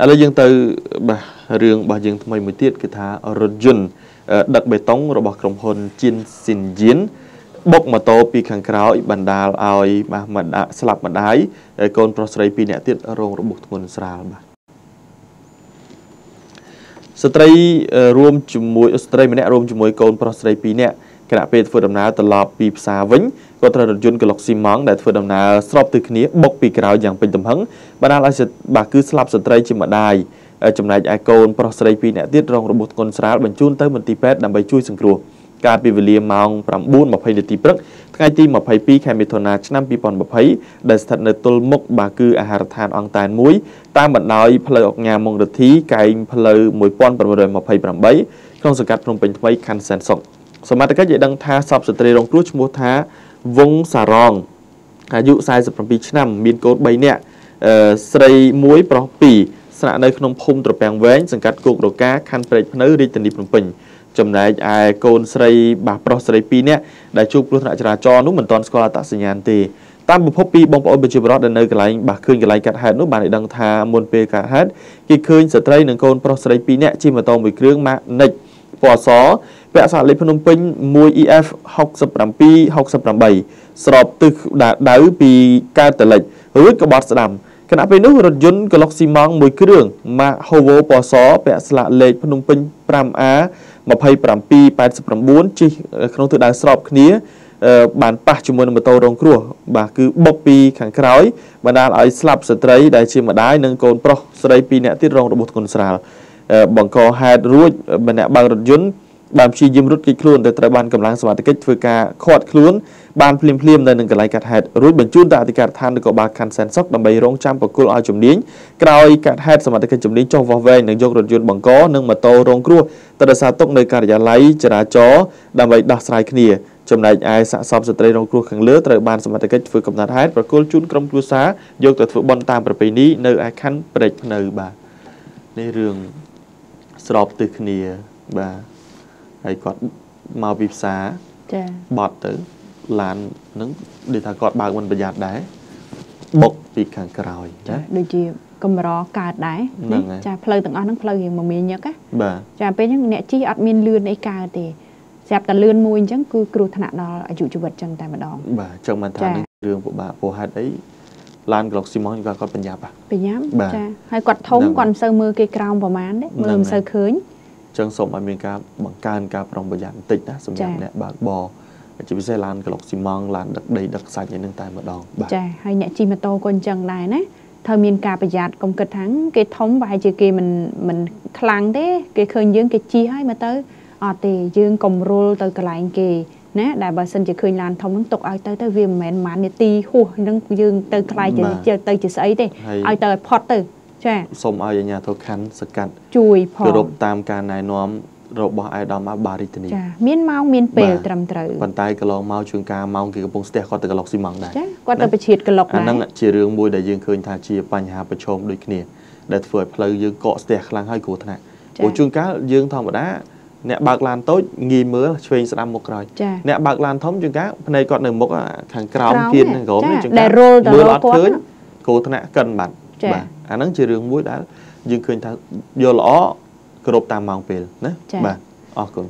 ឥឡូវយើងទៅបាទរឿងរបស់យើងថ្មីមួយទៀតគឺថារថយន្តដឹកបេតុងរបស់ក្រុមហ៊ុនជីនស៊ីនយៀនបុកម៉ូតូពីខាងក្រោយបណ្ដាលឲ្យបាទម្ដាស្លាប់ម្ដាយកូនប្រុសស្រី2នាក់ទៀតរងរបួសធ្ងន់ស្រាលបាទស្ត្រីរួមជាមួយស្ត្រីម្នាក់រួមជាមួយកូនប្រុសស្រី2នាក់ គណៈពេលធ្វើដំណើរត្រឡប់ពីផ្សារវិញក៏ត្រូវរថយន្តក្លុកស៊ីម៉ង់ដែលធ្វើដំណើរស្របទិសគ្នាបុកពីក្រោយយ៉ាងពេញទំហឹងបណ្ដាលឲ្យបាទគឺស្លាប់ស្ត្រីជាម្ដាយចំណែកឯកូនប្រុសស្រី2នាក់ទៀតរងរបួសធ្ងន់ស្រាលបញ្ជូនទៅមន្ទីរពេទ្យដើម្បីជួយសង្គ្រោះកាលពីវេលាម៉ោង9:20នាទីព្រឹកថ្ងៃទី22ខែមិថុនាឆ្នាំ2020ដែលស្ថិតនៅទល់មុខបាទគឺអាហារដ្ឋានអង្គតែនមួយតាមបណ្ដោយផ្លូវអង្គញាមងរទ្ធីកែងផ្លូវ1928ក្នុងសង្កាត់ភ្នំពេញថ្មីខណ្ឌសែនសុខ សមត្ថកិច្ចឲ្យដឹងថាសពស្ត្រីរងគ្រោះឈ្មោះថាវងសារងអាយុ47ឆ្នាំ មានកូន3នាក់ស្រី1ប្រុស2ស្នាក់នៅក្នុងភូមិត្រពាំងវែងសង្កាត់គោករកាខណ្ឌព្រែកភ្នៅរាជធានីភ្នំពេញចំណែកឯកូនស្រីបាសប្រុសស្រី2នាក់ដែលជួបគ្រោះថ្នាក់ចរាចរណ៍នោះមិនទាន់ស្គាល់អត្តសញ្ញាណទេតាមពិភពពីបងប្អូនប្រជាពលរដ្ឋដែលនៅកន្លែងបាសឃើញកន្លែងកាត់ហេតុនោះបានឲ្យដឹងថាមុនពេលកាត់ហេតុគេឃើញស្ត្រីនិងកូនប្រុសស្រី2នាក់ជិះម៉ូតូមួយគ្រឿងម៉ាកនិច ពណ៌សពាក់សាកលេខភ្នំពេញ 1EF 67 68ស្របទិសដៅពីកើតតលិចរួចក៏បត់ស្ដាំខណៈពេលនោះរថយន្តក្លុកស៊ីម៉ង់មួយគ្រឿងម៉ាក Hovo ពណ៌សពាក់ស្លាកលេខភ្នំពេញ 5A 2789ជិះក្នុងទិសដៅស្របគ្នាបានប៉ះជាមួយនឹងម៉ូតូរងគ្រោះបាទគឺបុកពីខាងក្រោយបណ្ដាលឲ្យស្លាប់ស្ត្រីដែលជាម្ដាយនិងកូនប្រុសស្រី2នាក់ទៀតរងរបួសធ្ងន់ស្រាល បង្កហេតុរួចម្នាក់បើករថយន្តបានព្យាយាមរត់គេចខ្លួនទៅត្រូវបានកម្លាំងសមត្ថកិច្ចធ្វើការខាត់ខ្លួនបានភ្លាមភ្លាមនៅនឹងកន្លែងកាត់ហេតុរួចបញ្ជូនទៅអធិការដ្ឋាននគរបាលខណ្ឌសែនសុខដើម្បីរងចាំប្រគល់ឲ្យជំនាញក្រោយកាត់ហេតុសមត្ថកិច្ចជំនាញចុះវាស់វែងនិងយករថយន្តបង្កនិងម៉ូតូរងគ្រោះទៅរសារទុកនៅការិយាល័យចរាចរណ៍ដើម្បីដោះស្រាយគ្នាចំណែកឯសាកសពស្ត្រីរងគ្រោះខាងលើត្រូវបានសមត្ថកិច្ចធ្វើកំណត់ហេតុប្រគល់ជូនក្រុមគ្រួសារយកទៅធ្វើបន់តាមប្រពៃណីនៅឯខណ្ឌព្រែកភ្នៅបាទនេះរឿង ស្របទិសគ្នាបាទហើយគាត់មកពីផ្សារចាបត់ទៅឡាននឹងដូចថាគាត់បើកមិនប្រយ័ត្នដែរបុកពីខាងក្រោយណាដូចជាកម្រកើតដែរចាផ្លូវទាំងអស់ហ្នឹងផ្លូវរៀងមមាញឹកណាបាទចាពេលហ្នឹងអ្នកជិះអត់មានលឿនអីកើតទេស្រាប់តែលឿនមួយអញ្ចឹងគឺគ្រោះថ្នាក់ដល់អាយុជីវិតអញ្ចឹងតែម្ដងបាទអញ្ចឹងមិនថានឹងរឿងពិបាកពោហេតុអី ឡានក្លុកស៊ីម៉ងគាត់គាត់បញ្ញាប់បញ្ញាប់ចាហើយគាត់ធំគាត់មិនសូវមើលគេក្រោមប្រមាណទេមើលមិនសូវឃើញចឹងសូមឲ្យមានការបង្កើនការប្រុងប្រយ័ត្នបន្តិចណាសម្រាប់អ្នកបើកបរជាពិសេសឡានក្លុកស៊ីម៉ងឡានដឹកដីដឹកសាច់ឯនឹងតែម្ដងបាទចាហើយអ្នកជិះម៉ូតូក៏អញ្ចឹងដែរណាត្រូវមានការប្រយ័ត្នកុំគិតថាគេធំប្រហែលជាគេមិនមិនខ្លាំងទេ គេឃើញយើងគេជិះហើយមកទៅអត់ទេយើងកុំរុលទៅកន្លែងគេ ណាដែលបើសិនជាឃើញឡានធំហ្នឹងទុកឲ្យទៅទៅវាមិនមែនប៉ុន្មាននាទីហួសហ្នឹងយើងទៅខ្លាយជាទៅជាស្អីទេឲ្យទៅឲ្យផុតទៅចាសូមឲ្យអាជ្ញាធរខណ្ឌសកាត់ជួយផងគោរពតាមការណែនាំរបស់អាយដាមអាបារីធានីចាមានម៉ោងមានពេលត្រឹមត្រូវប៉ុន្តែកន្លងមកជួនកាលម៉ោងគេកំពុងស្ទះគាត់ទៅកន្លុកស៊ីម៉ងដែរចាគាត់ទៅប្រឈៀតកន្លុកដែរអាហ្នឹងជារឿងមួយដែលយើងឃើញថាជាបញ្ហាប្រឈមដូចគ្នាដែលធ្វើឲ្យផ្លូវយើងកកស្ទះខ្លាំងហើយគ្រោះថ្នាក់ព្រោះជួនកាលយើងធម្មតា អ្នកបើកឡានតូចងាយមើលឆ្វេងស្ដាំមុខក្រោយអ្នកបើកឡានធំជួនកាលភ្នែកគាត់នៅមុខខាងក្រោមទៀតហ្នឹងក្រោមជួនកាលមើលអត់ឃើញគ្រោះថ្នាក់កិនបាត់បាទអាហ្នឹងជារឿងមួយដែលយើងឃើញថាយកល្អគ្រប់តាមម៉ោងពេលណាបាទអរគុណ